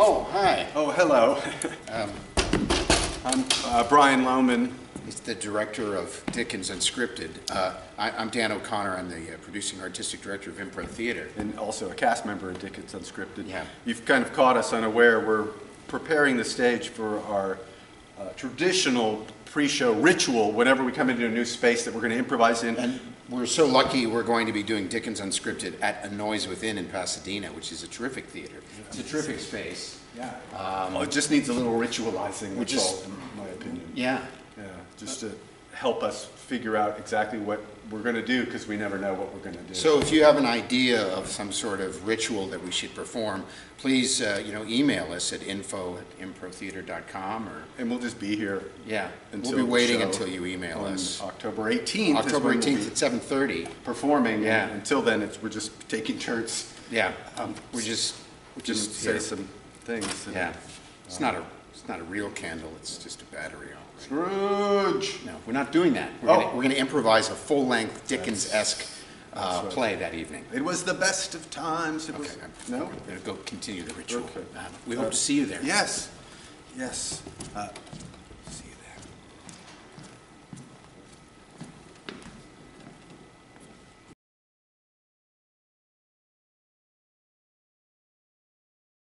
Oh, hi. Oh, hello. I'm uh, Brian Lohmann. He's the director of Dickens Unscripted. Uh, I- I'm Dan O'Connor. I'm the uh, producing artistic director of Impro Theatre. and also a cast member of Dickens Unscripted. Yeah. You've kind of caught us unaware. We're preparing the stage for our uh, traditional pre-show ritual whenever we come into a new space that we're going to improvise in. And we're so lucky we're going to be doing Dickens Unscripted at A Noise Within in Pasadena, which is a terrific theater. It's a terrific space. yeah. Um, oh, it just needs a little ritualizing, Which is- all, in my opinion. Yeah. Yeah, just to help us figure out exactly what we're going to do because we never know what we're going to do. So if you have an idea of some sort of ritual that we should perform, please, uh, you know, email us at info@improtheater.com or, and we'll just be here yeah, we'll be waiting until you email us. October 18th. October 18th at 7:30. performing. Yeah. Until then, it's, we're just taking turns. Yeah, um, we're just, we're Just say here. some things. and- Yeah, it's not a, it's not a real candle, it's just a battery. all right. Scrooge. No, we're not doing that. We're Oh. we're gonna improvise a full-length Dickens-esque uh, right. play that evening. It was the best of times. It Okay, was, I'm- no? We're gonna go continue the ritual. Okay. Uh, We hope to see you there. Yes, yes. Uh,